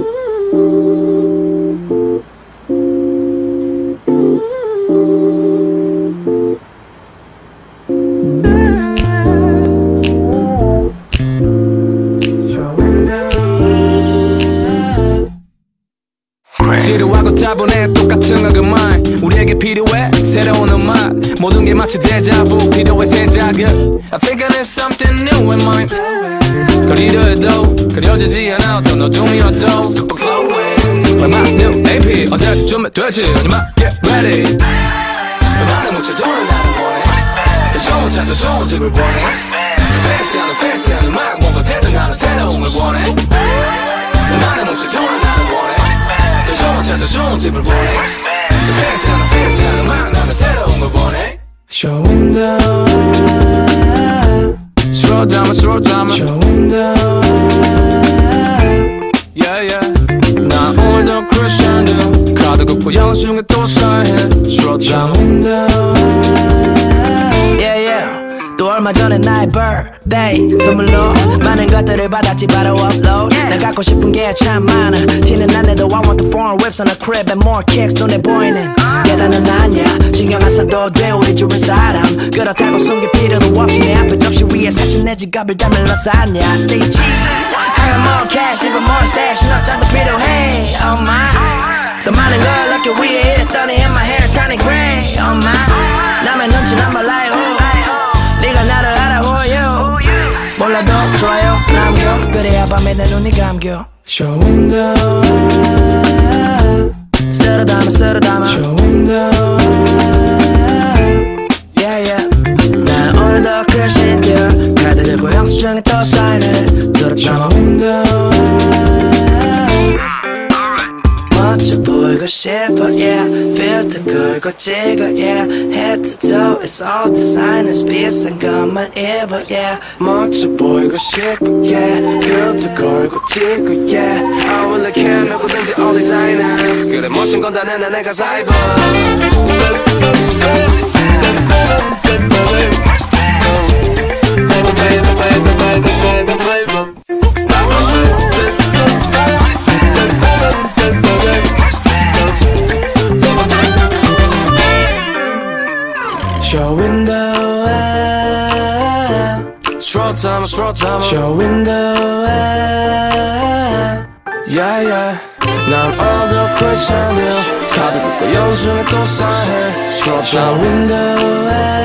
you. 지 아니마 get ready. 많은 묻혀도는 나를 원해. 더 좋은 차더 좋은 집을 원해 팬시하는 팬시한 음악 뭔가 대등하는 새로움을 원해. 많은 묻혀도는 나를 원해. 더 좋은 차더 좋은 집을 원해 팬시하는 팬시한 음악 나는 새로움을 원해. Showing down Slow down slow down birthday 선물로 많은 것들을 받았지 바로 upload 나 갖고 싶은 게 참 많아 티는 안 내도 I want the foreign whips on the crib and more kicks 눈에 보이는 계단은 아니야 신경 안 써도 돼 우리 주변 사람 그렇다고 숨길 필요도 없이 내 앞에 접시 위에 사진 내 지갑을 담을러 샀냐 Say cheese I got more cash even more stash 너 짱도 필요해 oh my 더 많은 걸 어깨 위에 이랬더니 in my hair kinda gray oh my 남의 눈치 난 말라요 몰라도 좋아요 남겨. 그래야 밤에 내 눈이 감겨. Showing down 쓸어 담아 쓸어 담아. Showing down yeah yeah. 난 오늘도 크래시인데 카드 들고 영수증에 또 사인해 쓸어 담아 Showing down 멋져 보이고 싶어 yeah 필터 걸고 찍어 yeah head to toe it's all designers 비싼 것만 입어 yeah 멋져 보이고 싶어 yeah 필터 걸고 찍어 yeah I will like him 누구든지 all designers 그래 멋진 건 다 내나 내가 사이버 Slow down slow down Showing down yeah yeah 난 오늘도 크리스천드 카드 긋고 영중에 또 사해 Slow down Showing down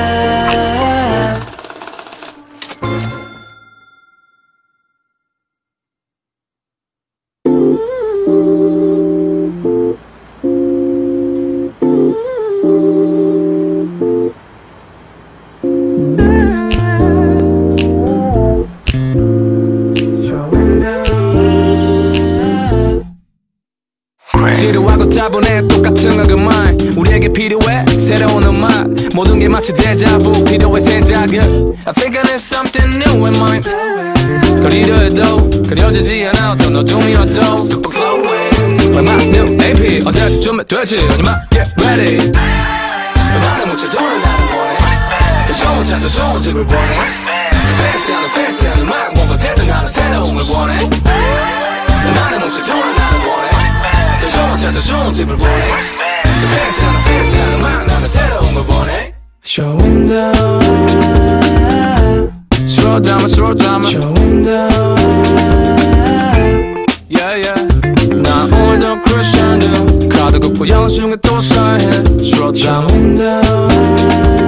거리려 해도 그려지지 않아 어떤 어둠이 어도. Super glowing My new AP 언제쯤 되지? 아니마 get ready. 많은 묻혀도는 나를 원해 더 좋은 차더 좋은 집을 원해 팬시하는 팬시한 음악 뭔가 대등하는 새로움을 원해 많은 묻혀도는 나를 원해 더 좋은 차더 좋은 집을 원해 팬시하는 팬시한 음악 나는 새로움을 원해 Showing down Slow down slow down down yeah yeah 나 오늘도 크리스천드 카드 긋고 영중에 또 사해 Slow down 또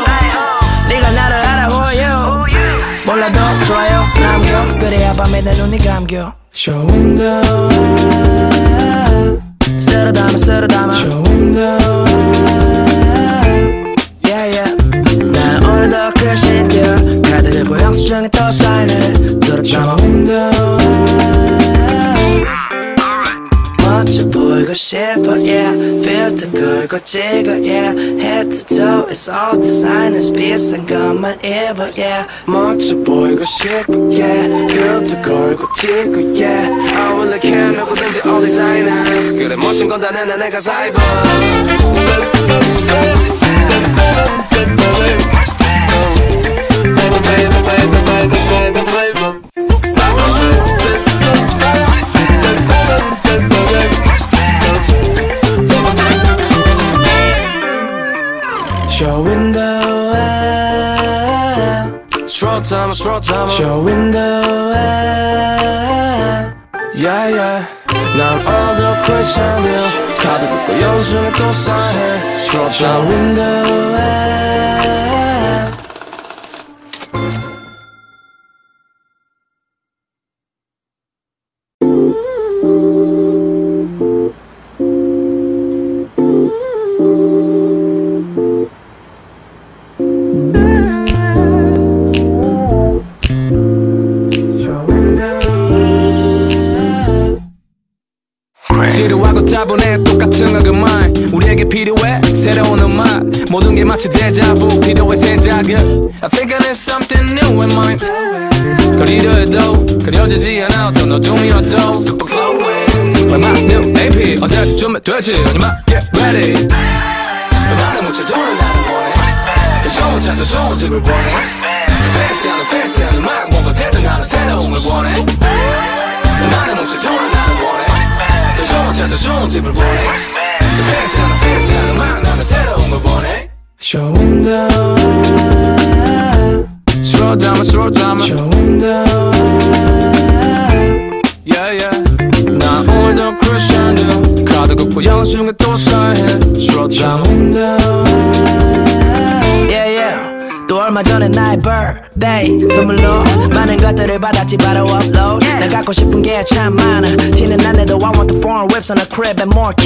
몰라도 좋아요 남겨. 그래야 밤에 내 눈이 감겨. Showing down 쓸어 담아 쓸어 담아. Showing down yeah yeah. 난 오늘도 크래시인데 카드 들고 영수증에 또 사인해 쓸어 담아 Showing 보이고 싶어 yeah 필터 걸고 찍어 yeah head to toe it's all designers 비싼 것만 입어 yeah 멋져 보이고 싶어 yeah 필터 걸고 찍어 yeah I will like him 누구든지 all designers 그래 멋진 건 다 내내 내가 사이버 Short time, short time Showing the way Yeah yeah 난 all Christian이야 카드 긁고 연중에 또 사인해 Short time Showing the way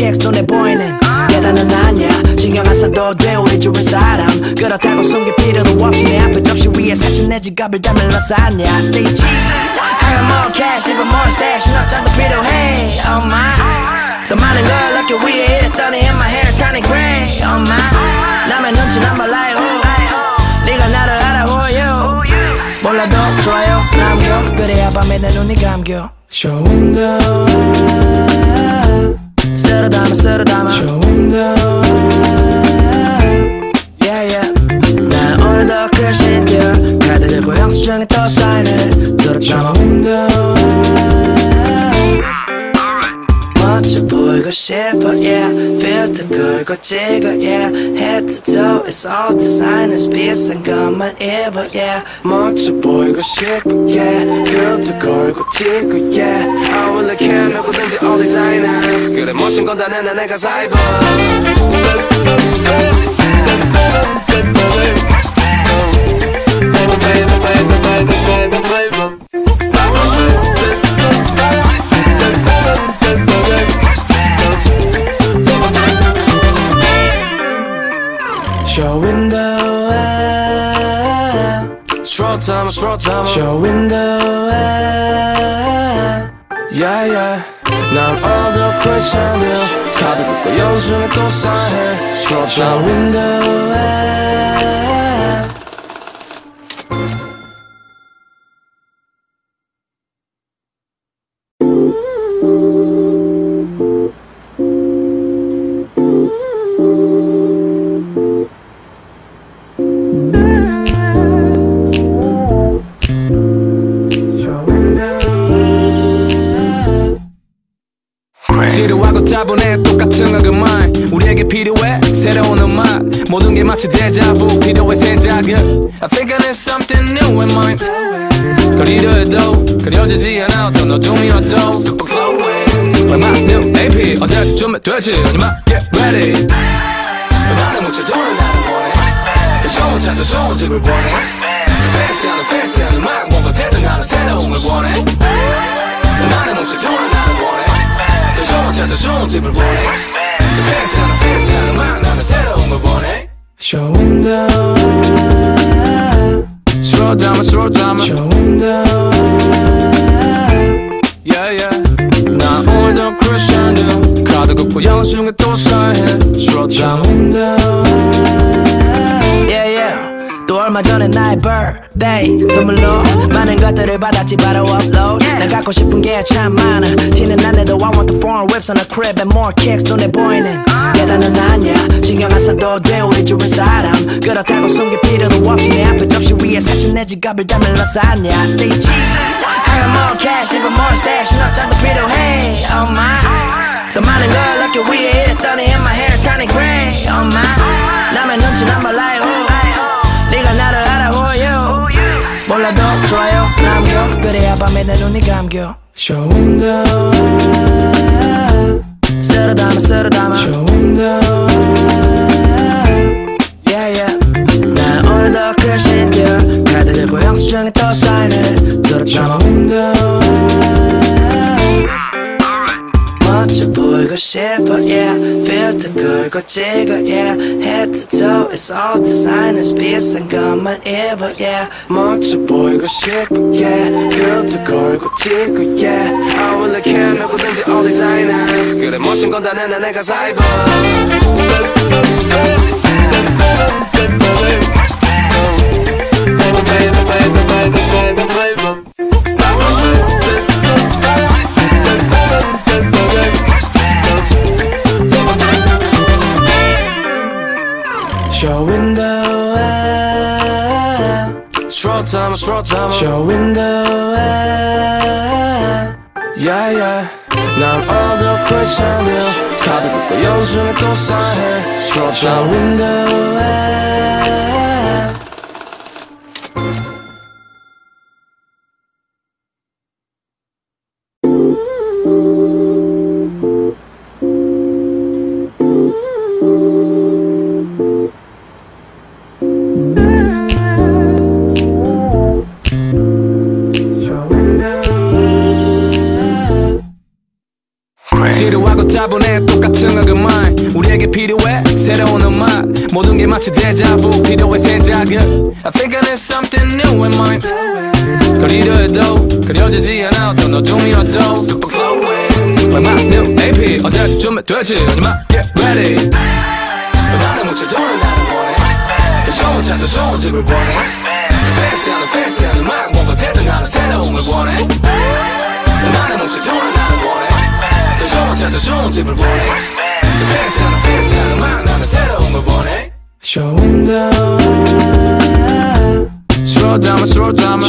Kicks 눈에 보이는 계단은 아니야. 신경 안 써도 돼 우리 주위 사람. 그렇다고 숨길 필요도 없이 내 앞에 접시 위에 사진 내 지갑을 담을 라사냐 Say Jesus. I got more cash even more stash. 너 짠도 필요해. Oh my. 더 많은 걸 얻기 위해 이랬더니 in my hair tiny gray. Oh my. 남의 눈치난 말라요 네가 나를 알아 who are you? 몰라도 좋아요 남겨. 그래야 밤에 내 눈이 감겨. the way 金色的大马。 걸고 찍어 yeah head to toe it's all designers 비싼 것만 입어 yeah 멋져 보이고 싶어 yeah 필터 걸고 찍어 yeah I will like him 누구든지 all designers 그래 멋진 건 다 내내 내가 사이버 Showing time, short time Showing the way Yeah yeah 난 all Christian이야 카드 긁고 연중에 또 사인해 Short time Showing the way 언제쯤 되지. 아니마 get ready. 묻혀 돈을 나는 원해 더 좋은 차더 좋은 집을 원해 fancy하는 fancy한 음악 뭔가 대등하는 새로움을 원해 묻혀 돈을 나는 원해 더 좋은 차더 좋은 집을 원해 fancy하는 fancy한 음악 나는 새로움을 원해 the way Slow down, slow down. the way Yeah yeah 중에 또 사해 Show window Yeah yeah 또 얼마 전에 나의 birthday 선물로 많은 것들을 받았지 바로 upload 난 갖고 싶은 게 참 많아 티는 안 내도 I want the foreign whips on a crib and more kicks 눈에 보이는 계단은 아니야 신경 안 써도 돼 우리 주변 사람 그렇다고 숨길 필요도 없이 내 앞에 접시 위에 사진 내 지갑을 담을러 쌌냐 Say Jesus I got more cash even more stash 너 짠도 필요해 Oh my 더 많은 걸 어깨 위에 이랬더니 in my hair turning gray. Oh my. 남의 눈치 난 몰라요. 네가 나를 알아 who you 몰라도 좋아요. 남겨. 그래야 밤에 내 눈이 감겨. Show window 쓸어 담아 쓸어 담아. Show window yeah yeah. 난 오늘도 크래신 겨 카드 들고 영수증에 또 사인해 쓸어 담아 window 보이고 싶어 yeah 필터 걸고 찍어 yeah head to toe it's all designers 비싼 것만 입어 yeah 멋져 보이고 싶어 yeah 필터 걸고 찍고 yeah I will look at 누구든지 all designers 그래 멋진 건 다 내내 내가 다 입어 Show Straw time straw time Show window yeah yeah 난 all Christian이야 카드 긁고 영수증에 또 사해 Straw Show time window 지 하지마 get ready. 너만의 묻혀도는 나를 원해. 더 좋은 차도 좋은 집을 원해 fancy하는 fancy한 음악 뭔가 대등하는 새로움을 원해. 너만의 묻혀도는 나를 원해. 더 좋은 차도 좋은 집을 원해 fancy하는 fancy한 음악 나는 새로움을 원해. Show window Slow down, slow down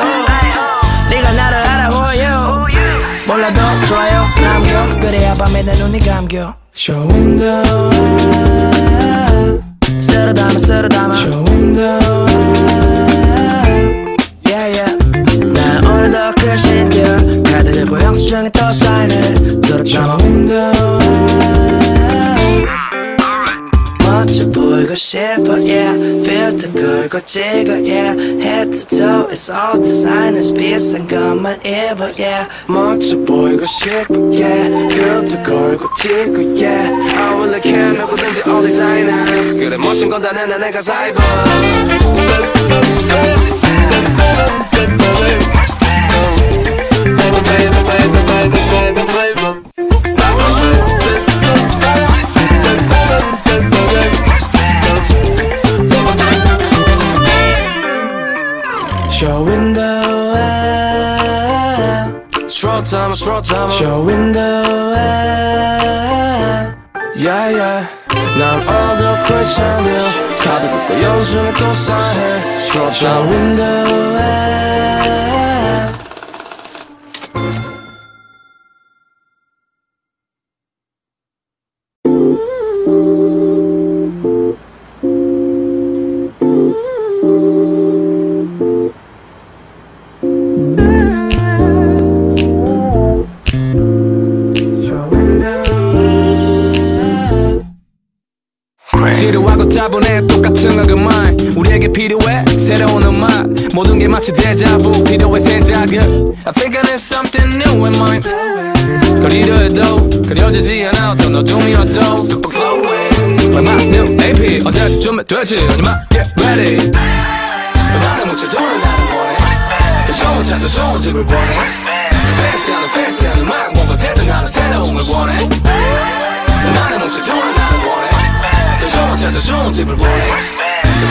그래야 밤에 내 눈이 감겨. Show window 쓸어 담아 쓸어 담아. Show window yeah yeah. 난 오늘도 겨 카드 들고 영수증에 또 사인해. 쓸어 담아 window 멋져 보이고 싶어 yeah. 필터 걸고 찍어 yeah. head to toe it's all designers 비싼 것만 입어 yeah 멋져 보이고 싶어 yeah 필터 걸고 찍고 yeah I will look at 누구든지 all designers 그래 멋진 건다 내내 내가 다 입어 Straw time straw time Show window yeah yeah 난 all Christian이야 카드 긁고 영수증에 또 사해 Straw Show time window 않아 어떤 어둠이어도. Super glowing My my new AP 언제쯤 되지. 아니마 get ready. 나는 묻혀 돈을 나는 원해? 더 좋은 차더 좋은 집을 원해 fancy하는 fancy한 음악 뭔가 새로운 걸 원해. 나는 묻혀 돈을 나는 원해? 더 좋은 차더 좋은 집을 원해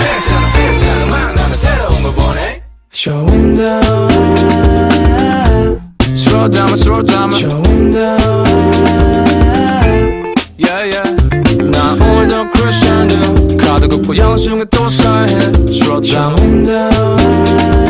fancy하는 fancy한 음악 나는 새로운 걸 원해. Showing down Slow down slow down Showing down yeah yeah 나 오늘도 듯 카드 긋고 영수증에 또 사인해 Slow down Showing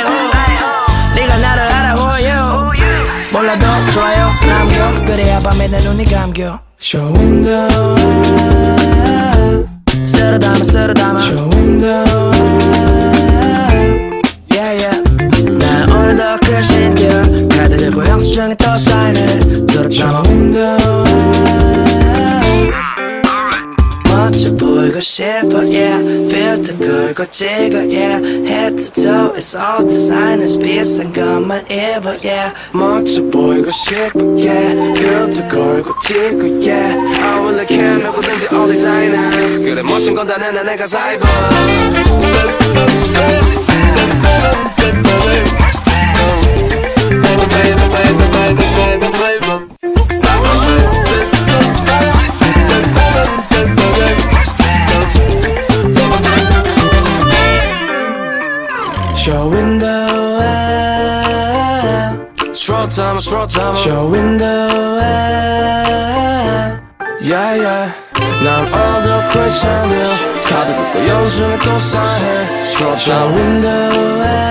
그래야 밤에 내 눈이 감겨. Showing down 쓸어 담아 쓸어 담아. Showing down yeah yeah. 난 오늘도 크러쉬인데 카드 들고 영수증에 또 사인해 쓸어 담아 Showing down 멋져 보이고 싶어 yeah 필터 걸고 찍어 yeah head to toe it's all designers 비싼 것만 입어 yeah 멋져 보이고 싶어 yeah 필터 걸고 찍고 yeah I will like him 누구든지 all designers 그래 멋진 건 다 내나 내가 다 입어 Showing down Slow down slow down Showing down yeah yeah 난 오늘도 크러쉬한 듯 카드 긋고 영수증에 또 사인해 Slow down Showing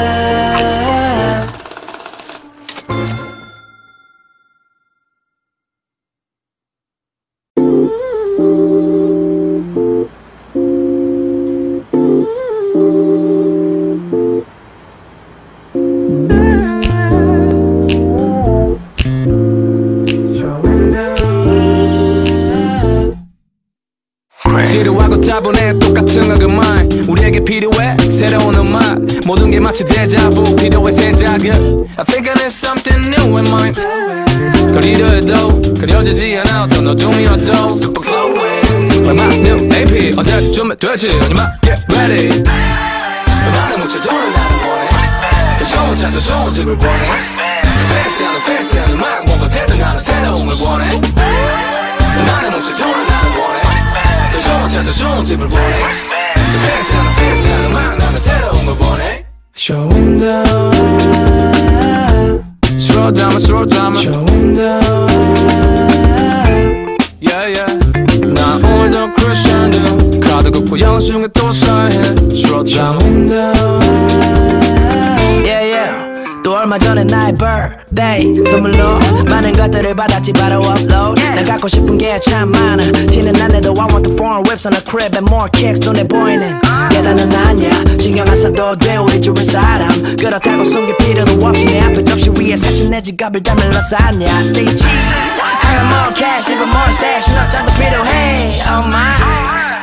Show. Birthday 선물로 많은 것들을 받았지 바로 upload 난 갖고 싶은 게 참 많아 티는 안 내도 I want the foreign whips on a crib and more kicks 눈에 보이는 계단은 아니야 신경 안 써도 돼 우리 주위 사람 그렇다고 숨길 필요도 없이 내 앞에 접시 위에 사진 내 지갑을 담을 라사냐 Say Jesus I got more cash even more stash 너 짠도 필요해 oh my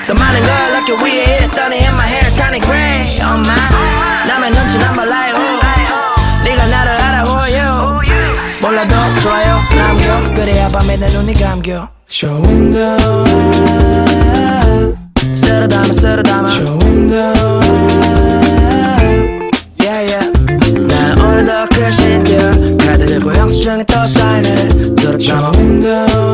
더 많은 걸 넣기 위해 이랬더니 in my hair kinda gray oh my 남의 눈치는 몰라요 몰라도 좋아요 남겨. 그래야 밤에 내 눈이 감겨. Showing down 쓸어 담아 쓸어 담아. Showing down yeah yeah. 난 오늘도 크러쉬인데 카드 들고 영수증에 또 사인해 쓸어 담아 Showing down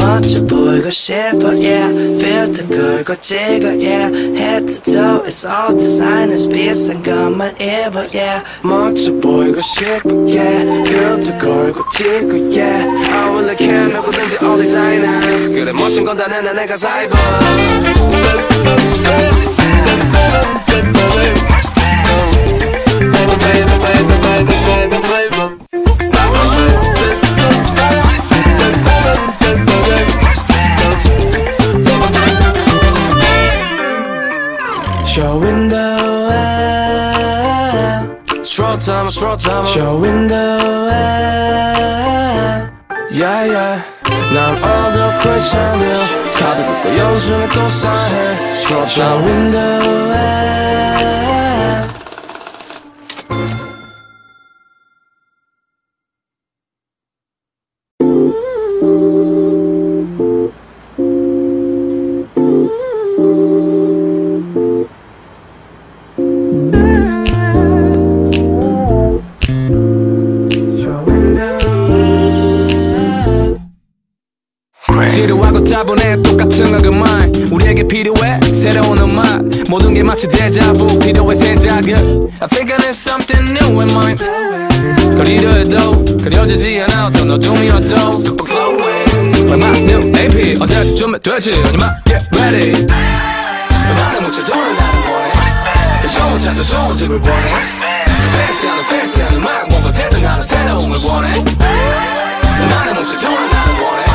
멋져 보이고 싶어 yeah 걸고 찍어 yeah head to toe it's all designers 비싼 것만 입어 yeah 멋져 보이고 싶어 yeah 필터 걸고 찍고 yeah I will like him 누구든지 all designers 그래 그래 멋진 건 다 내내 내가 다 입어 Showing Short time, short time Showing the way Yeah, yeah 난 all Christian이야 가득 고 영중에 또 쌓여 Short time Showing the way 모든 게 마치 데자부 필요해 생각은 I think I need something new in mind 그리려 해도 그려지지 않아 어떤 어둠이어도 Super glowing 마지막 new AP 언제쯤 준비되지 아니면 get ready 많은 뭉쳐도는 나는 원해 더 좋은 차도 좋은 집을 원해 팬시하는 팬시한 음악 뭔가 대등하는 새로움을 원해 많은 뭉쳐도는 나는 원해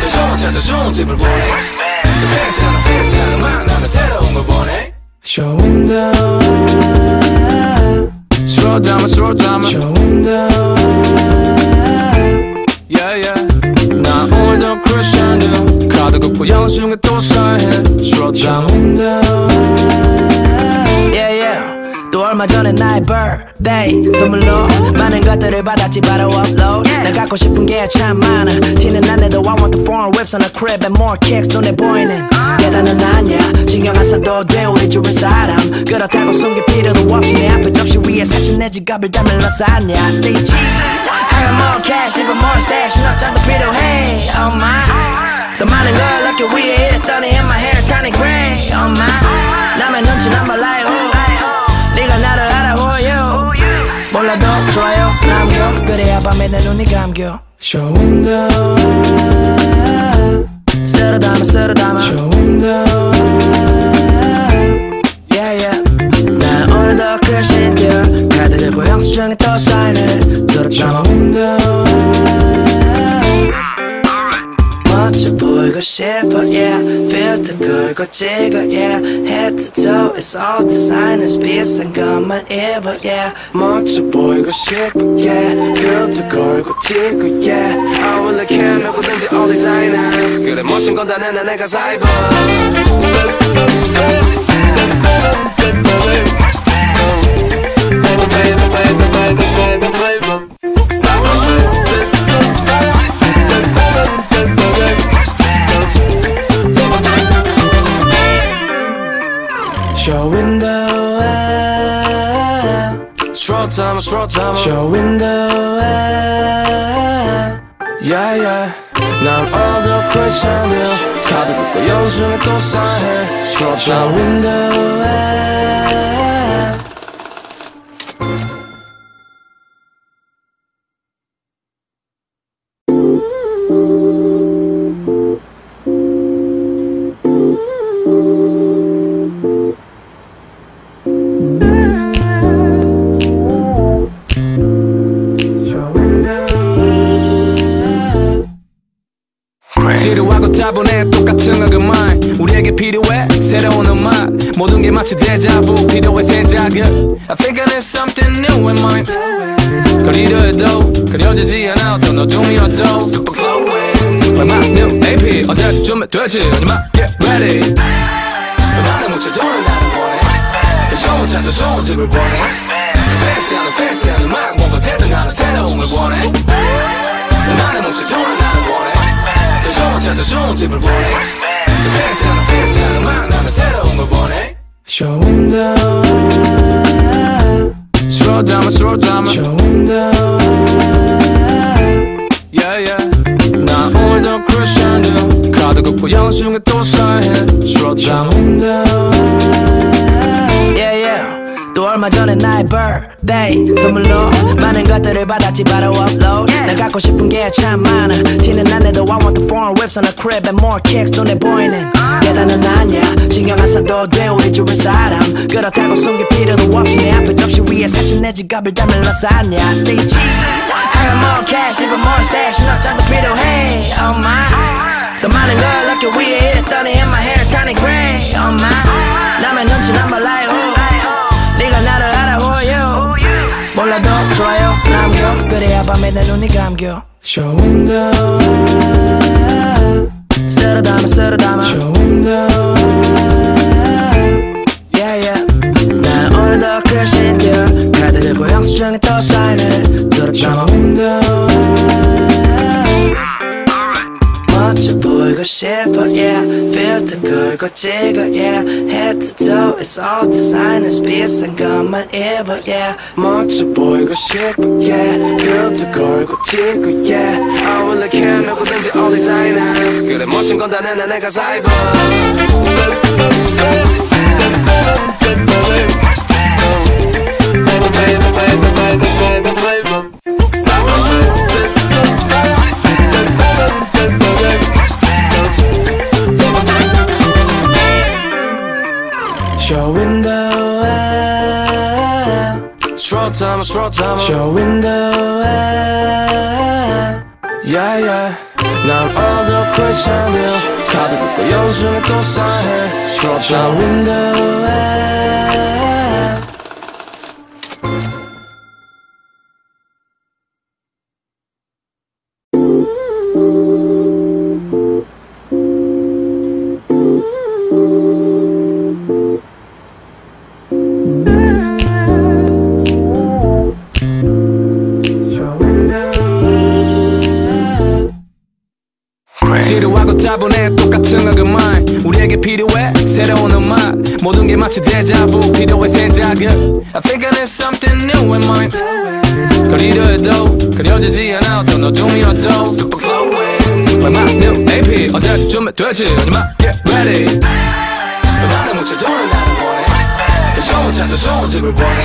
더 좋은 차도 좋은 집을 원해 팬시하는 팬시한 음악 나는 새로움을 원해 The way Slow down, slow down the way Yeah, yeah 나 오늘도 크루션드 카드 긋고 영중에 또 사해 Slow down Showing the 얼마 전에 나의 birthday 선물로 많은 것들을 받았지 바로 upload 난 갖고 싶은 게 참 많아 티는 안 내도 I want the foreign whips on the crib and more kicks 눈에 보이는 계단은 아니야 신경 안 써도 돼 우리 주변 사람 그렇다고 숨길 필요도 없이 내 앞에 접시 위에 사진 내 지갑을 담을 lasagna Say cheese I got more cash even more stash 너 짠도 필요해 oh my 더 많은 걸 얻기 위해 이랬더니 in my hair tiny gray oh my 남의 눈치는 몰라요 몰라도 좋아요 남겨. 그래야 밤에 내 눈이 감겨. the way 쓸어 담아 쓸어 담아. the way Yeah yeah. 난 오늘도 크래신 듀 카드 들고 영수증에 또 사인을. 담아 Showing 싶어 yeah 필터 걸고 찍어 yeah head to toe it's all designers 비싼 것만 입어 yeah 멋져 보이고 싶어 yeah 필터 걸고 찍고 yeah I will like him 누구든지 all designers 그래 멋진 건 다 내내 내가 다 입어 Showing the way Short time, short time Showing the way Yeah, yeah 난 all the Christian이야 가득 고 영중에 또 쌓여 Short time Showing the 그려지지 않아 어떤 어둠이어도 Super glowing 마지막 new AP 언제쯤 준비되지? 아니면 get ready. 많은 나는 원해 더 좋은 차도 좋은 집을 원해 팬시하는 팬시한 음악 뭔가 대등하는 새로움을 원해 많은 나는 원해 더 좋은 차도 좋은 집을 원해 팬시하는 팬시한 음악 나는 새로움을 원해 Showing the way Slow down, slow down. the way Yeah, yeah 나 오늘도 크루션드 카드 긋고 영중에 또 사해 down Showing 얼마 얼마 전에 나의 birthday 선물로 많은 것들을 받았지 바로 upload 나 갖고 싶은 게 참 많아 티는 안 내도 I want the foreign whips on a crib and more kicks 눈에 보이는 계단은 아니야 신경 안 써도 돼 우리 주변 사람 그렇다고 숨길 필요도 없이 내 앞에 접시 위에 사진 내 지갑을 담을러 쌌냐 See Jesus I got more cash even more stash 너 짠도 필요해 Oh my 더 많은 걸 어깨 위에 이랬더니 in my hair turning gray Oh my 밤에 내 눈이 감겨. Show window 쓸어 담아 쓸어 담아. Show window yeah yeah. 난 오늘도 글씨 띄어 카드 들고 영수증에 또 사인해. 쓸어 담아. Show window 멋져 보이고 싶어 yeah 필터 걸고 찍어 yeah head to toe it's all designers 비싼 것만 입어 yeah 멋져 보이고 싶어 yeah 필터 걸고 찍고 yeah I will look at 누구든지 all designers 그래 멋진 건다 내내 내가 다 입어 show Straw time straw time show window yeah yeah 난 오늘도 크리스찬이야 카드 긁고 영수증에 또 사인해 Straw show time window 모든 게 마치 데자부 필요해 생각은 I think I need something new in mind 그리려 해도 그려지지 않아 어떤 어둠이어도 Super glowing My new AP 언제쯤 되지 하지마 get ready 너만의 묻혀 도는 나를 원해 더 좋은 차더 좋은 집을 원해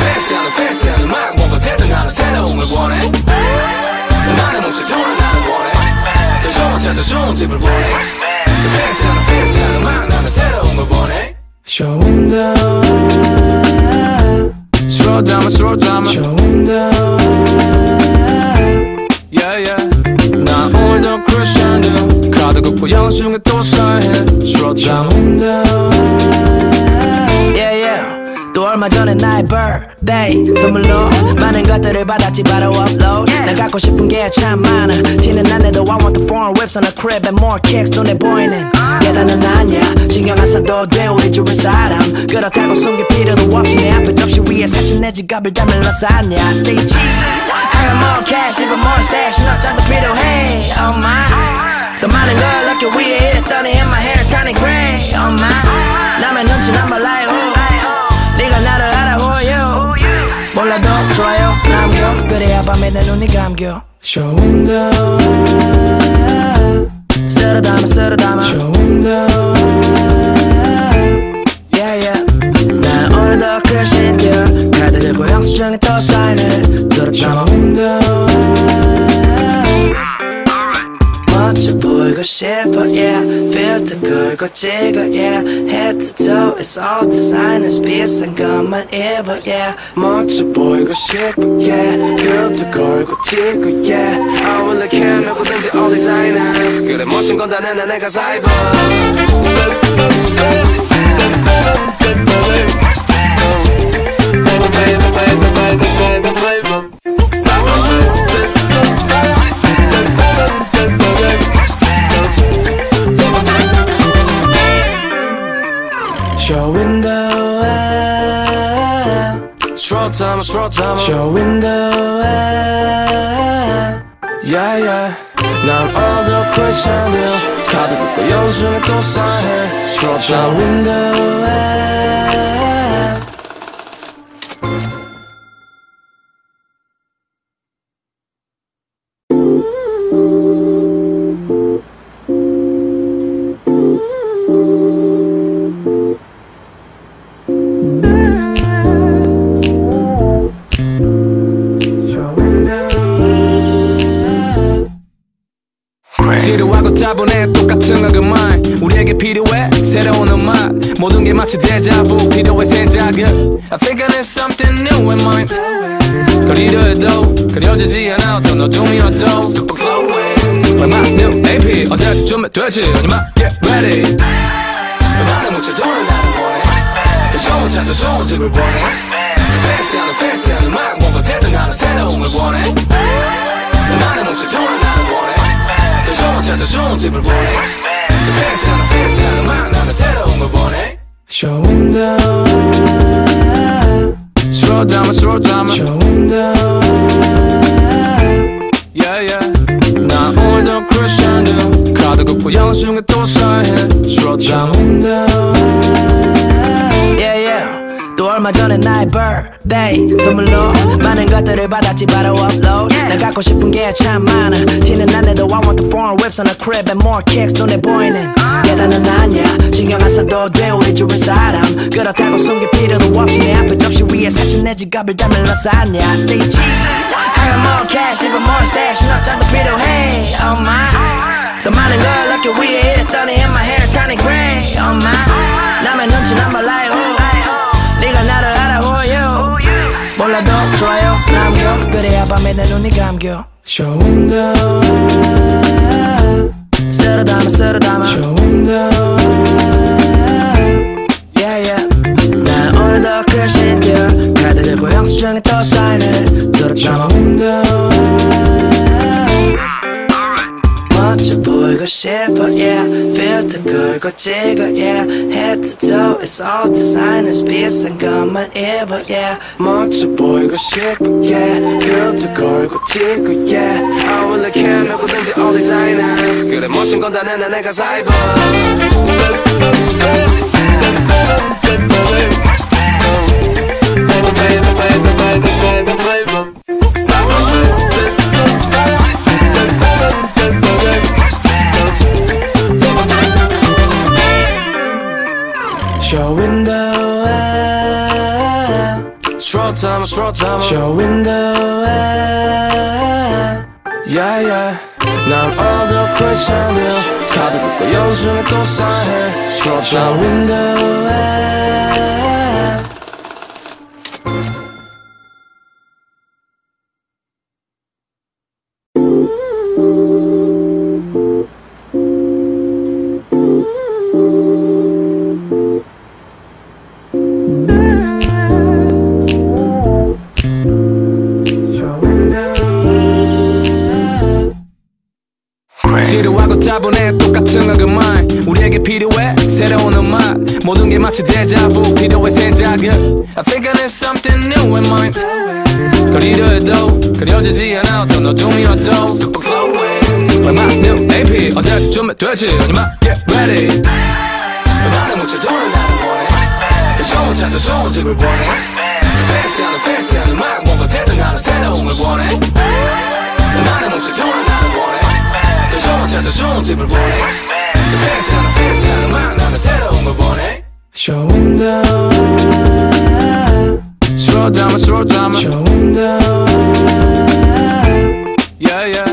fancy하는 fancy한 음악 뭔가 되든 나는 새로움을 원해 너만의 묻혀 도는 나를 원해 더 좋은 차더 좋은 집을 원해 fancy하는 fancy한 음악 나는 새로움을 원해 Show window Slow down, slow down Show window Yeah yeah 나 오늘도 크리스찬이야 카드 긁고 영수증에 또 사인해 Slow down window yeah 또 얼마 전에 나의 birthday 선물로 많은 것들을 받았지 바로 upload 나 갖고 싶은 게 참 많아 티는 안 내도 I want the foreign whips on a crib and more kicks 눈에 보이는 계단은 아니야 신경 안 써도 돼 우리 주변 사람 그렇다고 숨길 필요도 없이 내 앞에 접시 위에 사진 내 지갑을 담을러 쌌냐 See Jesus I got more cash even more stash 너 짠도 필요해 Oh my 더 많은 걸 어깨 위에 이랬더니 in my hair turning gray Oh my 남의 눈치 난 몰라요 그래야 밤에 내 눈이 감겨. Show window 쓸어 담아 쓸어 담아. Show window yeah yeah. 난 오늘도 글씨 띄어 카드 들고 영수증에 또 쓸어 담 보이고 싶어 yeah 필터 걸고 찍어 yeah head to toe it's all designers 비싼 것만 입어 yeah 멋져 보이고 싶어 yeah 필터 걸고 찍고 yeah I will look at 누구든지 all designers 그래 멋진 건 다 내내 내가 다 입어 show time straw time show window yeah yeah 난 오늘도 크리스찬이야 카드 긁고 영수증에 또 사인해 Straw show time window 차분 차 더 좋은 집을 원해 fancy하는 fancy한 음악 나는 새로움을 원해 Show window Show window show window Show window yeah yeah 나 오늘도 credit card 긋고 영수증에 또 사인해 Show window Show window yeah yeah 또 얼마 전에 나의 birthday 선물로 많은 것들을 받았지 바로 upload 나 갖고 싶은 게 참 많아 티는 안 내도 I want the foreign whips on a crib and more kicks 눈에 보이는 계단은 아니야 신경 안 써도 돼 우리 주위 사람 그렇다고 숨길 필요도 없이 내 앞에 접시 위에 사진 내 지갑을 담을 lasagna Say cheese I got more cash even more stash 너 짠도 필요해 oh my 더 많은 걸 넣기 위해 그래야 밤에 내 눈이 감겨. Showing down 쓸어 담아 쓸어 담아. Showing down yeah yeah. 난 오늘도 크래신 듀 카드 들고 영수증에 또 사인해 담 필터 걸고 찍어 yeah head to toe it's all designers 비싼 것만 입어 yeah 멋져 보이고 싶어 yeah 필터 걸고 찍고 yeah I will like him 누구든지 all designers 그래 멋진 건 다 내내 내가 사입어 Showing Slow down slow down Showing down yeah yeah 난 오늘도 크루션드 카드 긋고 영수증에 또 사인해 Slow down Showing down 지 마치 데자부 필요해 생각은 I think I need something new in mind 그리려 해도 그려지지 않아 어떤 어둠이어도 Super glowing My mind new AP 언제쯤 되지 아니마 get ready 많은 묻혀도는 나는 원해 더 좋은 차더 좋은 집을 원해 팬시하는 팬시한 음악 뭔가 대등 나는 새로움을 원해 많은 묻혀도는 나는 원해 더 좋은 차더 좋은 집을 원해 팬시하는 팬시한 음악 나는 새로움을 원해 Show window Show window show window Show window yeah yeah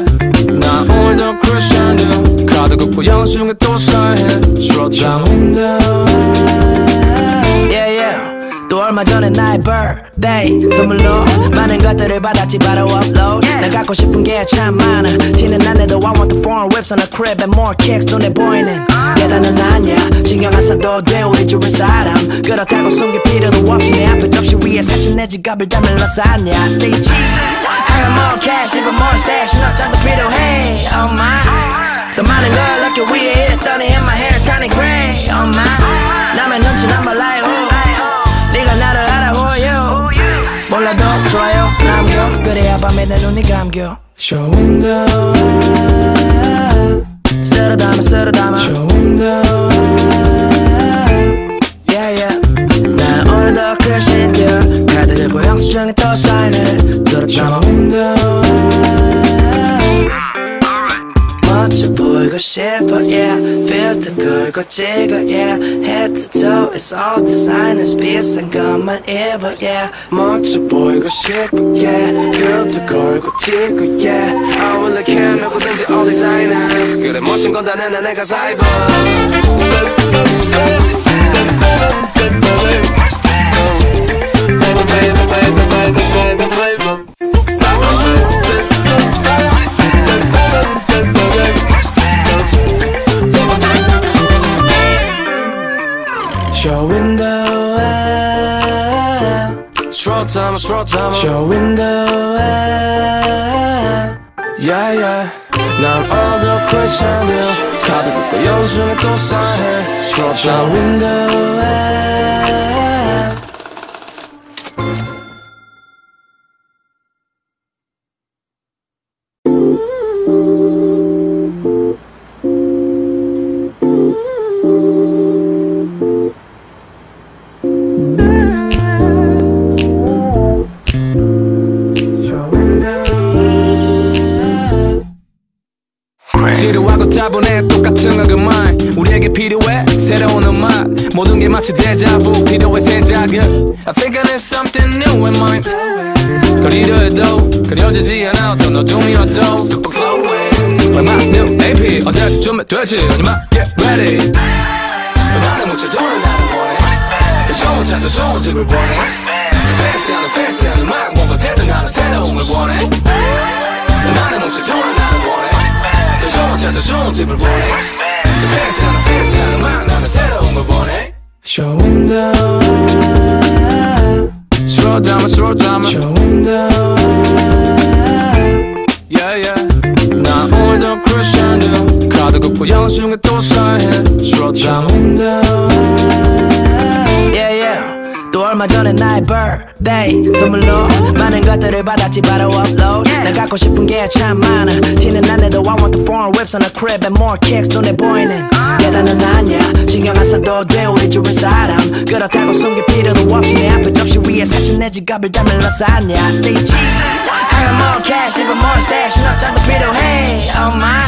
나 오늘도 credit card 긋고 영수증에 또 사인해 Slow down yeah 또 얼마 전에 나의 birthday 선물로 많은 것들을 받았지 바로 upload 나 갖고 싶은 게 참 많아 티는 안 내도 I want the foreign whips on a crib and more kicks 눈에 보이는 계단은 아니야 신경 안 써도 돼 우리 주위 사람 그렇다고 숨길 필요도 없이 내 앞에 접시 위에 사진 내 지갑을 담을 lasagna Say cheese I got more cash even more stash 너 짠도 필요해 oh my 더 많은 걸 넣기 위해 이랬더니 in my hair turning gray oh my 남의 눈치는 몰라요 그래야 밤에 내 눈이 감겨. Showing down 쓸어 담아 쓸어 담아 Showing down yeah yeah. 난 오늘도 크래신 듀 카드 들고 영수증에 또 사인해 쓸어 담아 Showing 보이고 싶어 yeah filter 걸고 찍어 yeah head to toe it's all designers 비싼 것만 입어 yeah 멋져 보이고 싶어 yeah filter 걸고 찍어 yeah I will look at 누구든지 all designers 그래 멋진 건 다 내나 내가 사이버 what's wrong time showing the way yeah yeah now all the question you cut the yo's in the side show the window way 어떤 어둠이어도 Super glowing my new AP 언제쯤 되지. 하지마. Get ready. 나는 묻혀 돈을 나는 원해. 그 좋은 차도 좋은 집을 원해 팬시하는 팬시한 음악 뭔가 대등 나는 새로움을 원해. 나는 묻혀 돈을 나는 원해. 더 좋은 차도 좋은 집을 원해 팬시하는 팬시한 음악 나는 새로움을 원해. show window Slow down, slow down. show window Yeah yeah. 나 오늘도 크루션드 카드 긋고 영중에 또 사해. Slow down window Yeah yeah. 또 얼마 전에 나의 birthday. 선물로 많은 것들을 받았지 바로 upload. 난 갖고 싶은 게 참 많아. 티는 안 내도 I want the foreign whips on the crib and more kicks 눈에 보이는. 계단은 아니야. 신경 안 써도 돼 우리 주변 사람. 그렇다고 숨길 필요도 없이 내 앞에 접시 지갑을 담을 라사냐 Say Jesus I got more cash even more stash 너 짠도 필요해 Oh my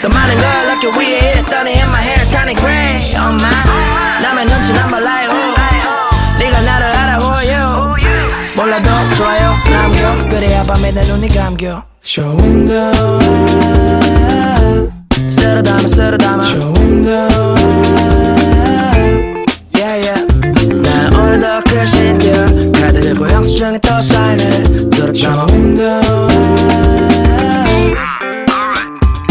더 많은 걸 얻기 위해 이랬더니 in my hair turning gray Oh my 남의 눈치 난 몰라요 네가 나를 알아 who are you 몰라도 좋아요 남겨 그래야 밤에 내 눈이 감겨 Show window 쓸어 담아 쓸어 담아 Show window Yeah yeah 난 오늘도 크래신드 카드 들고 또 사인을 쓸어 담아 window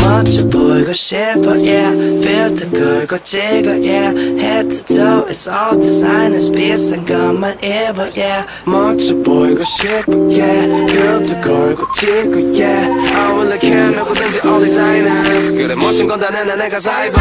멋져 보이고 싶어 yeah filter 걸고 찍어 yeah head to toe it's all designers 비싼 것만 입어 yeah 멋져 보이고 싶어 yeah filter 걸고 찍어 yeah I will look at 누구든지 all designers 그래 멋진 건 다 내나 내가 사이버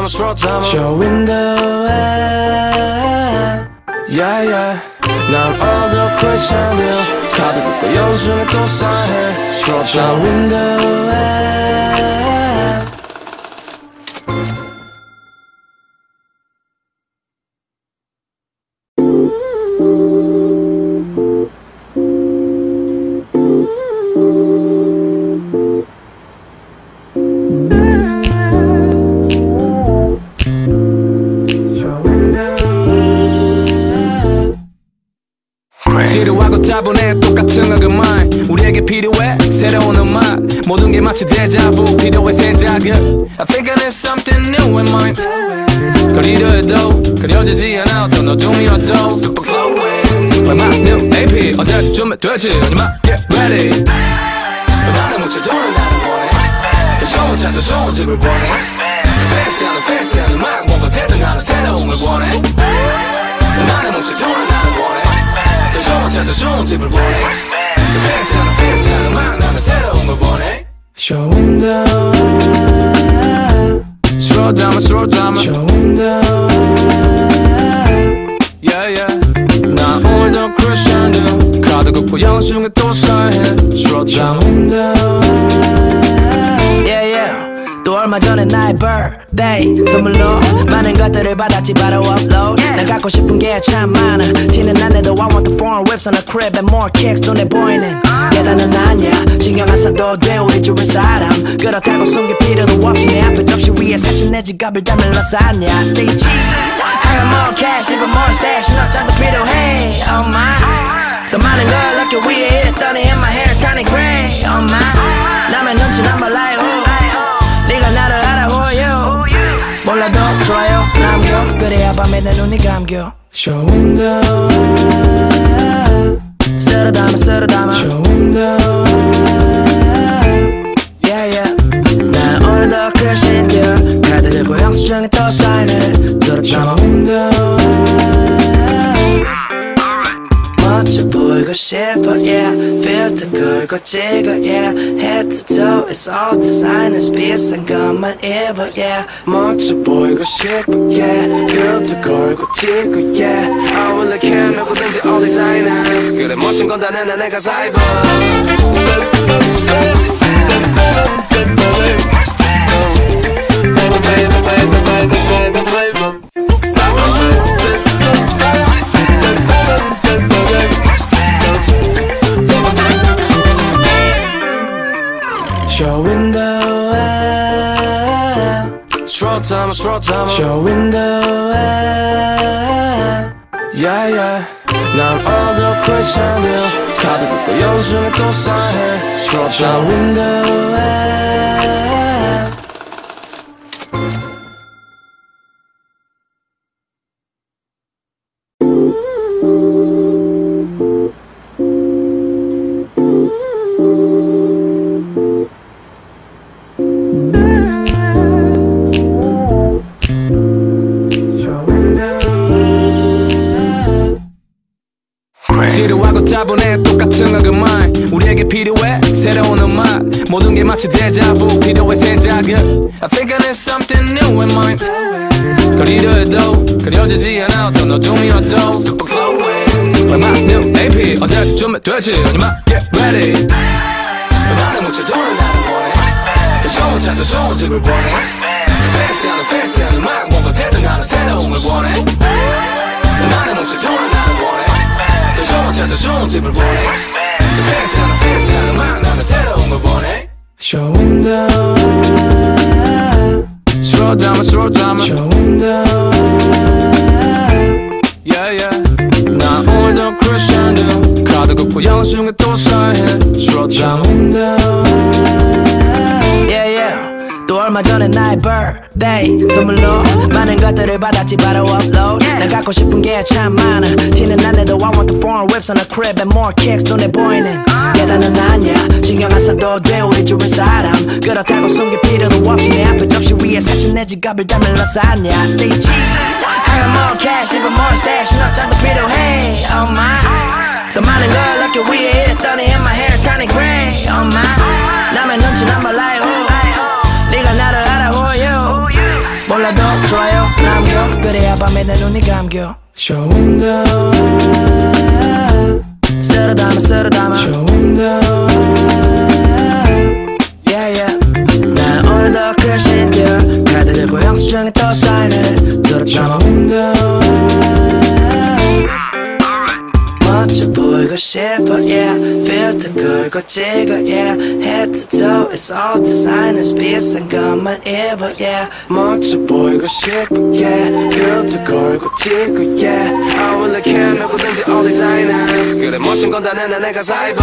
time, straw time show window Yeah yeah 난 all Christian이야 카드 긋고 연중에 또 사해 Straw show time window 모든 게 마치 데자부 필요해 생각은 I think I need something new in mind 그리려 해도 그려지지 않아 어떤 어둠이어도 Super glowing When my new AP 언제쯤 되지 하지마 get ready 나는 묻혀 돈을 나는 원해 더 좋은 차도 좋은 집을 원해 팬시하는 팬시한 음악 뭔가 대등 나는 새로움을 원해 나는 묻혀 돈을 나는 원해 더 좋은 차도 좋은 집을 원해 팬시하는 팬시한 음악 나는 새로움을 원해 Show window Slow down, slow down show window Yeah yeah 나 오늘도 credit card 긋고 영수증에 또 사인해 Show Yeah yeah 또 얼마 전에 나의 birthday 선물로 많은 것들을 받았지 바로 upload 난 갖고 싶은 게 참 많아 티는 안 내도 I want the foreign whips on the crib and more kicks 눈에 보이는 계단은 아니야 신경 안 써도 돼 우리 주변 사람 그렇다고 숨길 필요도 없이 내 앞에 접시 위에 사진 내 지갑을 담을러 쌌냐 See Jesus I got more cash even more stash 너 짠도 필요해 Oh my 더 많은 걸 얻기 위해 이랬더니 in my hair kinda gray Oh my 남의 눈치 난 몰라요 그래야 밤에 내 눈이 감겨. 쇼 window 쓸어 담아 쓸어 담아. 쇼 window yeah yeah. 난 오늘도 크래신 듀 카드 들고 영수증에 또 사인해 쓸어 담아 보이고 싶어 yeah 필터 걸고 찍어 yeah head to toe it's all designers 비싼 것만 입어 yeah 멋져 보이고 싶어 yeah 필터 걸고 찍고 yeah I will look at 누구든지 all designers 그래 멋진 건 다 내내 내가 사이버 少人的。 되지 birthday 선물로 많은 것들을 받았지 바로 upload 난 갖고 싶은 게 참 많아 티는 안 내도 I want the foreign whips on the crib and more kicks 눈에 보이는 계단은 아니야 신경 안 써도 돼 우리 주변 사람 그렇다고 숨길 필요도 없이 내 앞에 접시 위에 사진 내 지갑을 담을러 쌌냐 See Jesus I got more cash even more stash 너 짠도 필요해 Oh my 더 많은 걸 얻기 위해 이랬더니 in my hair kinda gray Oh my 남의 눈치 난 몰라요 그래야 밤에 내 눈이 감겨. Show window 쓸어 담아 쓸어 담아 Show window yeah yeah. 난 오늘도 크래신 듀 카드 들고 영수증에 또 사인해 쓸어 담아 멋져 보이고 싶어 yeah 필터 걸고 찍어 yeah head to toe it's all designers 비싼 것만 입어 yeah 멋져 보이고 싶어 yeah 필터 걸고 찍고 yeah I will look at 누구든지 all designers 그래 멋진 건 다 내내 내가 사이버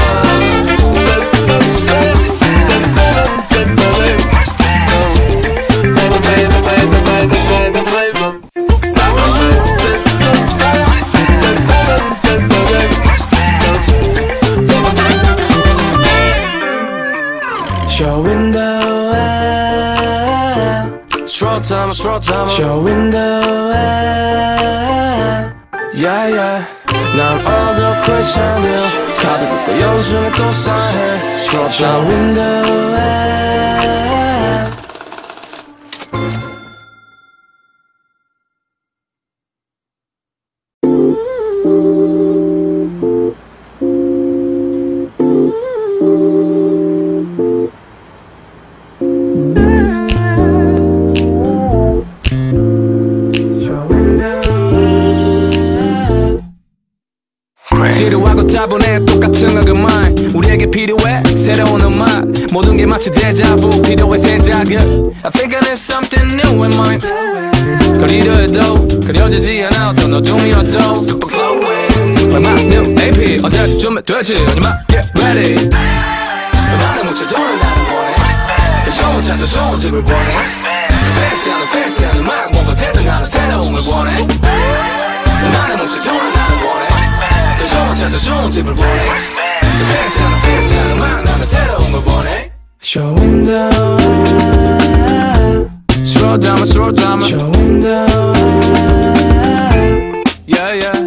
Short time short time Show window Yeah yeah 난 오늘도 크리스찬이야 단순하고 따분해 똑같은 어그마이 우리에게 필요해 새로운 음악. 모든 게 마치 대자부 필요해 생자극 I think I need something new in my 거리를 해도 그려지지 않아 어떤 어둠이어도 Super glowing My new AP 언제쯤 되지 On your get ready. 그 많은 무채도를 나를 원해 좋은 차도 좋은 집을 보내. Fancy 하는 fancy 하는 막 뭔가 대등하는 새로움을 원해 그 많은 무채도를 더 좋은 집을 원해 팬시하는 팬시한 음악 나는 새로운 걸 원해 Showing down Slow down, slow down Showing down Yeah, yeah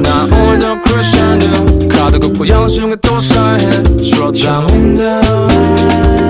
나 오늘도 크리스천드 카드 긋고 영수증에 또 사인해 Slow down Yeah yeah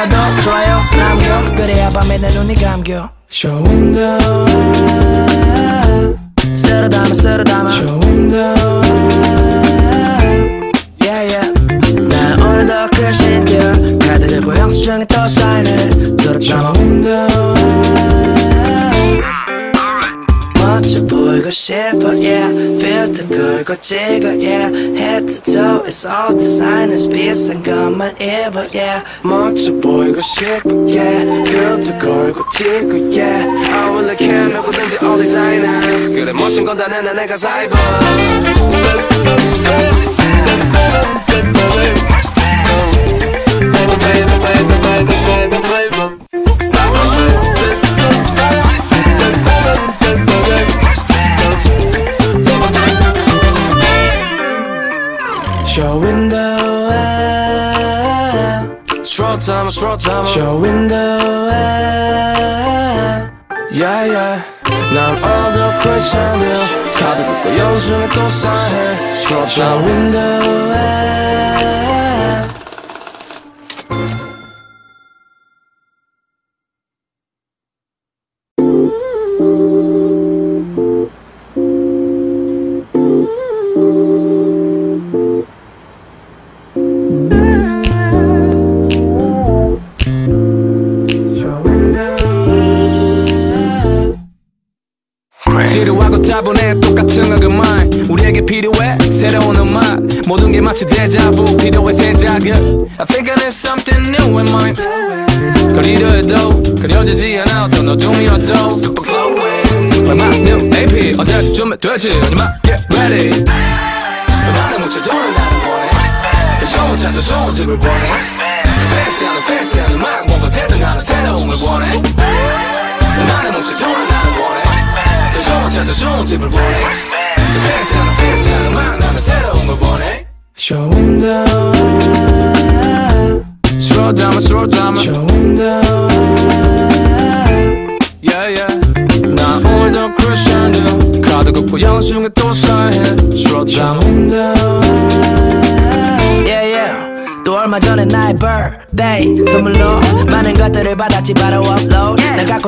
몰라도 좋아요 남겨. 그래야 밤에 내 눈이 감겨. Showing down 쓸어 담아 쓸어 담아 Showing down yeah yeah. 난 오늘도 크리스천들 카드 들고 영수증에 또 사인해 쓸어 담아 Showing down 멋져 보이고 싶어 yeah 필터 걸고 찍어 yeah head to toe it's all designers 비싼 것만 입어 yeah 멋져 보이고 싶어 yeah 필터 걸고 찍고 yeah I will like him 누구든지 all designers 그래 멋진 건 다 내내 내가 다 입어 Slow down, slow down Showing down Yeah, yeah 난 오늘도 크리스천드 카드 긋고 영수증에 또 사인해 Slow down Showing down 어떤 어둠이어도 Super glowing My new AP 언제쯤 되지. 아니면 get ready. 많은 묻혀도는 나는 원해 더 좋은 차도 좋은 집을 원해 팬시하는 팬시한 음악 뭔가 새로운 걸 원해 많은 묻혀도는 나는 원해 더 좋은 차도 좋은 집을 원해 팬시하는 팬시한 음악 나는 새로운 걸 원해 Showing down Slow down, slow down. Showing down Yeah, yeah 나 오늘도 크리스천드 카드 긋고 영수증에 또 Showing down yeah yeah 또 얼마 전에 나의 birthday 선물로 많은 것들을 받았지 바로 upload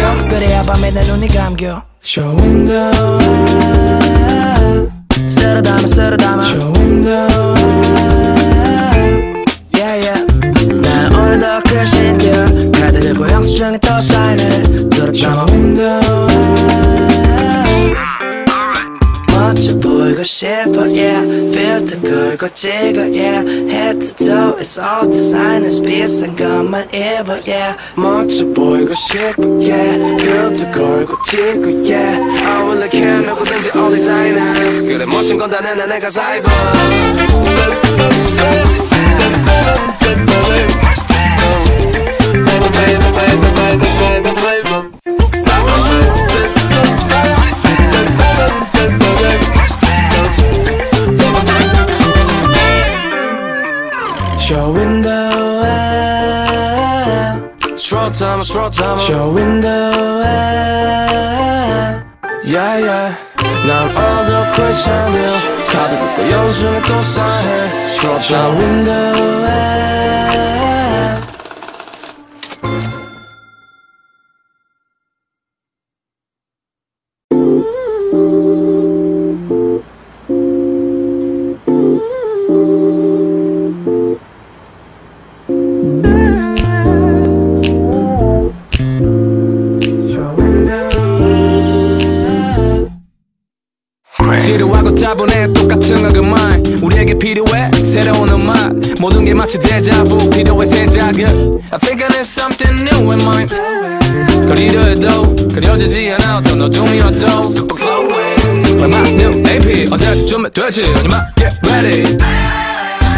남겨. 그래야 밤에 내 눈이 감겨. Showing down 쓸어 담아 쓸어 담아. Showing down yeah yeah. 난 오늘도 크리스천들 카드 들고 영수증에 또 사인해 쓸어 담아 Showing down 멋져 보이고 싶어 yeah the girl got jigger, yeah. Head to toe it's all designers 비싼 것만 입어 yeah 멋져 보이고 boy go ship, yeah. 들도 걸고 찍어야 I will look at 누구든지 all designers 그래 멋진 건 다 내놔 내가 사이버 Bye, bye, bye, bye, bye, bye, bye. Short time, short time Show window Yeah yeah 난 all Christian이야 가득 고 영중에 또 쌓여 Short time window 지루하고 따분해 똑같은 악음만. 우리에게 필요해 새로운 음악. 모든 게 마치 데자부 필요해 새 자극 I think I need something new in mind. 그리려 해도 그려지지 않아 어떤 어둠이어도 Super glowing 음악 new AP 언제 준비되지? 아니면 get ready.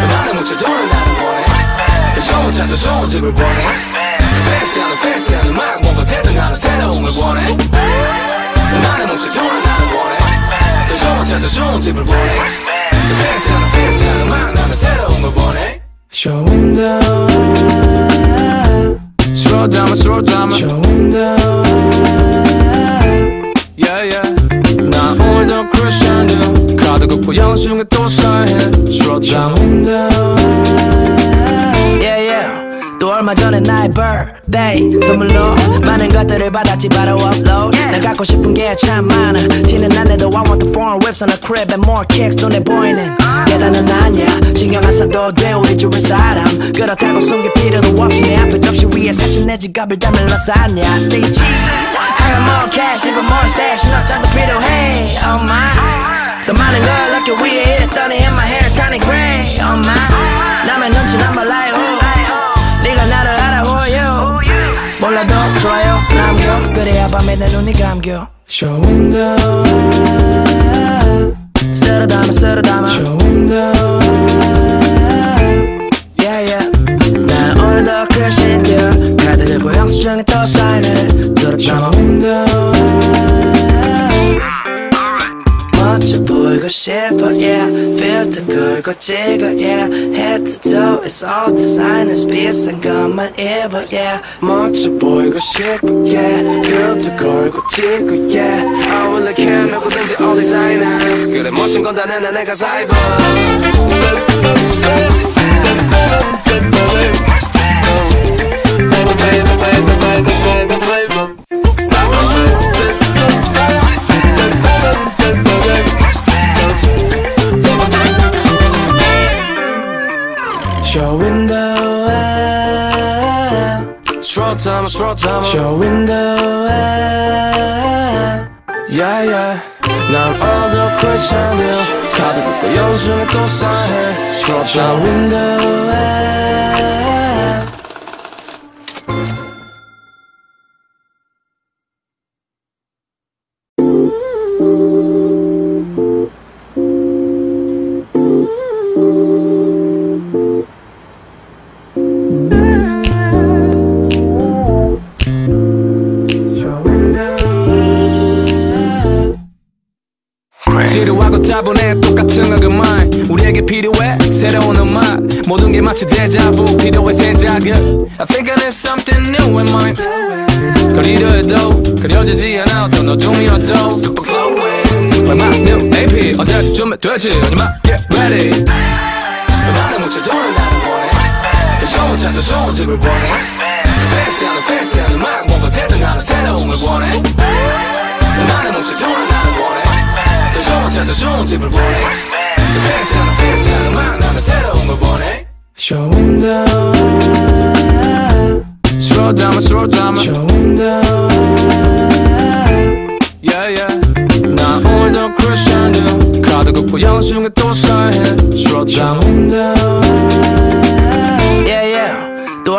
음악은 묻혀 도는 나를 원해 더 좋은 차더 좋은 집을 원해 팬시하는 팬시한 음악 뭔가 대등하는 새로움을 원해 음악은 묻혀 도는 나를 원해 더 좋은 차 더 좋은 집을 원해 fancy하는 fancy한 음악 나는 새로움을 원해 Show window Slow down, slow down Show window Yeah yeah 나 오늘도 credit card 긋고 영수증에 또 사인해 Slow down window yeah 또 얼마 전에 나의 birthday 선물로 많은 것들을 받았지 바로 upload 난 갖고 싶은 게 참 많아 티는 안 내도 I want the foreign whips on the crib and more kicks 눈에 보이는 계단은 아니야 신경 안 써도 돼 우리 주위 사람 그렇다고 숨길 필요도 없이 내 앞에 접시 위에 사진 내 지갑을 담을 라사냐 Say Jesus I got more cash even more stash 너 짠도 필요해 Oh my 더 많은 걸 얻기 위해 이랬더니 in my hair turning gray Oh my 남의 눈치는 몰라요 그래야 밤에 내 눈이 감겨. Show window 쓸어 담아 쓸어 담아 Show window yeah yeah. 난 오늘도 크신드 카드 들고 영수증에 또 담아 Show window 멋져 보이고 싶어 yeah 필터 걸고 찍어 yeah head to toe it's all designers 비싼 것만 입어 yeah 멋져 보이고 싶어 yeah 필터 걸고 찍어 yeah I will like him 누구든지 all designers 그래 멋진 건 다 내나 내가 다 입어 shorty shorty window and yeah yeah now i'm on the 有时都晒黑 Show in the window. 모든 게 마치 데자부 필요해 새 자극 I think I need something new in mind 그리려 해도 그려지지 않아 어떤 어둠이어도 Super glowing 음악 new AP 언제 준비되지 아니면 get ready 음악은 묻혀 도는 나를 원해 더 좋은 차더 좋은 집을 원해 팬시하는 팬시한 음악 뭔가 대등하는 새로움을 원해 음악은 묻혀 도는 나를 원해 더 좋은 차더 좋은 집을 원해 팬시하는 팬시한 음악 나는 새로움을 원해 Show window Slow down, slow down Show window Yeah yeah 나 오늘도 크루션드 카드 긋고 영중에 또 쌓여 Slow Show down window yeah 또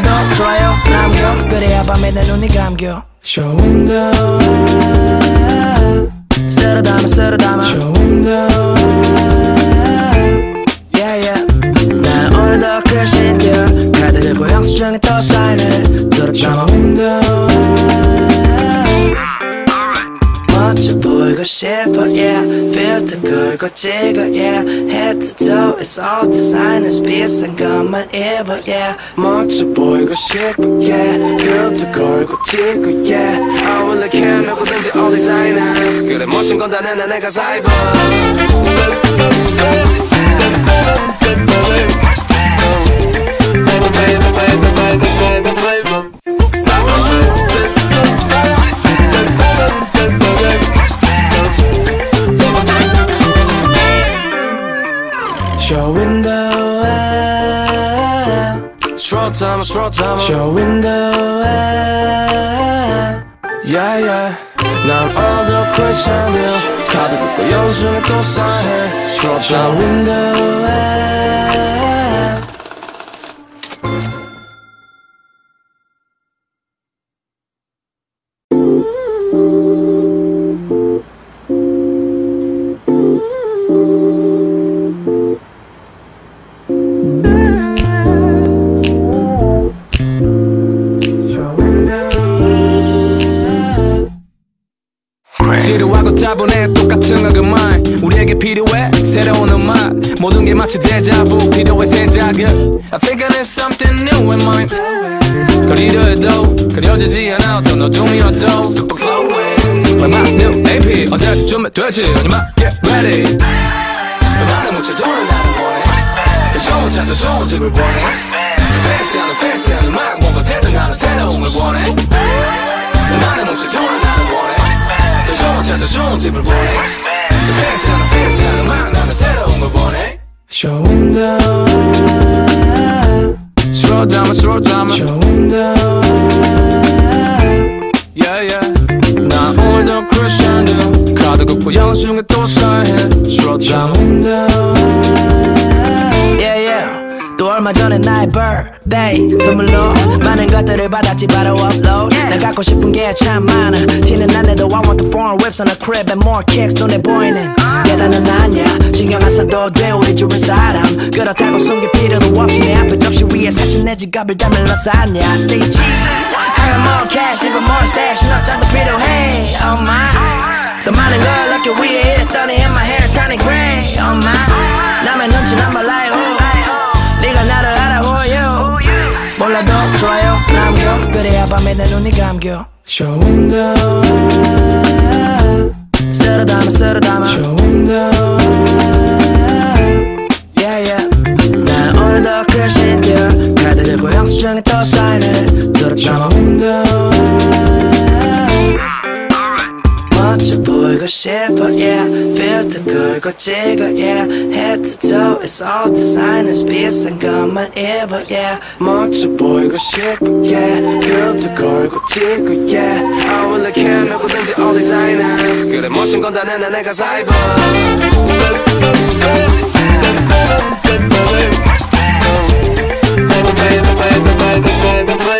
몰라요 그래야 밤에 내 눈이 감겨. Show window 쓸어 담아 쓸어 담아. Show window yeah yeah. 난 오늘도 글씨 띄어 카드 들고 영수증에 또 사인을 쓸어 담아 Show window 멋져 보이고 싶어 yeah 필터 걸고 찍어 yeah head to toe it's all designers 비싼 것만 입어 yeah 멋져 보이고 싶어 yeah 필터 걸고 찍고 yeah I will like him 누구든지 all designers 그래 멋진 건 다 내내 내가 다 입어 time, straw time Show window Yeah yeah 난 all Christian Dior 카드 긁고 영수증에 또 사인해 Straw time window 모든 게 마치 데자부 필요해 생각은 I think I need something new in mind 그리려해도 그려지지 않아 어떤 어둠이어도 Super glowing My new AP 언제쯤 되지 아니마 get ready 많은 묻혀 돈을 나는 원해 그 좋은 차도 좋은 집을 원해 팬시하는 팬시한 음악 뭔가 대등하는 새로움을 원해 많은 묻혀 돈을 나는 원해 더 좋은 차도 좋은 집을 원해 팬시하는 팬시한 음악 나는 새로움을 원해 Show window Slow down, slow down Show window Yeah yeah 나 오늘도 Dior 카드 긁고 영수증에 또 사인해 Slow down yeah yeah 또 얼마 전에 나의 birthday 선물로 많은 것들을 받았지 바로 upload 나 갖고 싶은 게 참 많아 티는 안 내도 I want the foreign whips on the crib and more kicks 눈에 보이는 계단은 아니야 신경 안 써도 돼 우리 주위 사람 그렇다고 숨길 필요도 없이 내 앞에 접시 위에 사진 내 지갑을 담을 lasagna Say cheese I got more cash even more stash 너 짠도 필요해 oh my 더 많은 걸 넣기 위해 이랬더니 in my hair tiny gray oh my 남의 눈치 난 말라요 그래야 밤에 내 눈이 감겨. Show window 쓸어 담아 쓸어 담아 Show window yeah yeah. 난 오늘도 글씨 띄어 카드 들고 영수증에 또 사인을. 쓸어 담아 Show window 보이고 싶어 yeah 필터 걸고 찍어 yeah head to toe it's all designers 비싼 것만 입어 yeah 멋져 보이고 싶어 yeah 필터 걸고 찍고 yeah I will like him 누구든지 all designers 그래 멋진 건 다 내내 내가 다 입어 Show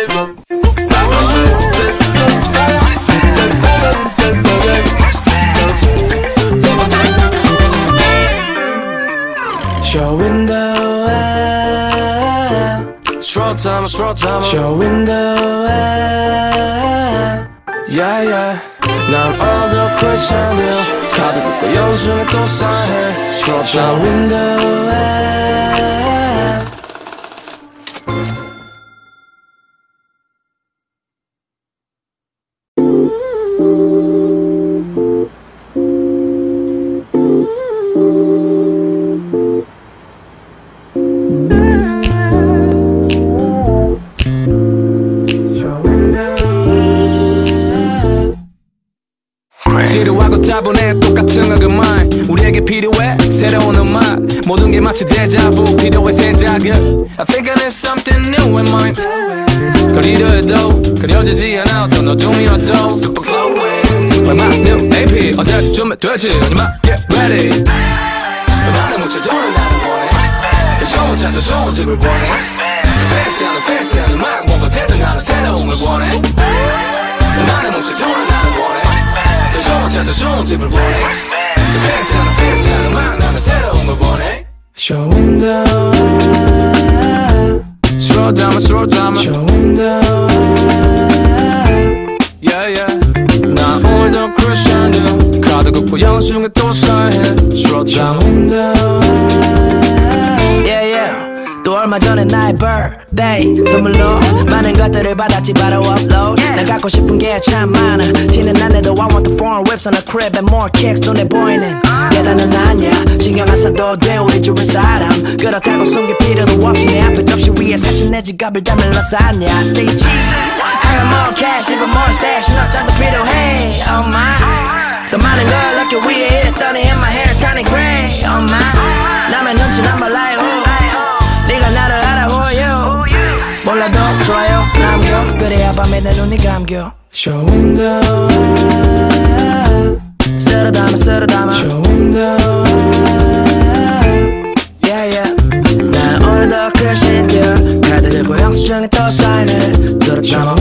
Slow down, slow down Show window Yeah yeah 난 all the Christian Dior 카드 긁고 영수증에 또 사인해 Show Show window 언제쯤 되지 아니마 get ready 많은 묻혀 돈을 나는 원해 더 좋은 좋은 차도 좋은 집을 원해 팬시하는 팬시한 음악 뭔가 대등하는 새로운 걸 원해 많은 몫이 돈을 나는 원해 더 좋은 차도 좋은 집을 원해 팬시하는 팬시한 음악 나는 새로운 걸 원해 Show window Slow down, slow down Show window Yeah, yeah 나 오늘도 credit card 긋고 영수증에 또 사인해 Slow Show down window yeah, yeah. 또 얼마 전에 나의 birthday 선물로 많은 것들을 받았지 바로 upload 난 갖고 싶은 게 참 많아 티는 안 내도 I want the foreign whips on a crib and more kicks 눈에 보이는 계단은 아니야 신경 안 써도 돼 우리 주변 사람 그렇다고 숨길 필요도 없이 내 앞에 접시 위에 사진 내 지갑을 담을러 쌌냐 See Jesus I got more cash even more stash 너 짠도 필요해 oh my 더 많은 걸 어깨 위에 이랬더니 in my hair turning gray oh my 남의 눈치 난 몰라요 몰라도 좋아요? 남겨? 그래야 밤에 내 눈이 감겨. Show window 쓸어 담아 쓸어 담아. Show window yeah yeah. 난 오늘도 크래신겨 카드 들고 영수증에 또 사인해 쓸어 담아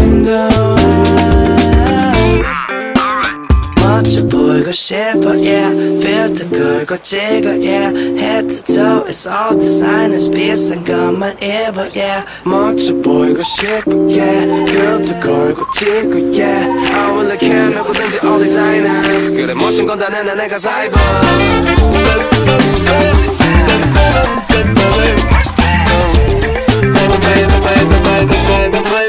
싶어 yeah 필터 걸고 찍어 yeah head to toe it's all designers 비싼 것만 입어 yeah 멋져 보이고 싶어 yeah 필터 걸고 찍고 yeah I will look at 누구든지 all designers 그래 멋진 건다 내내 내가 다 입어 Show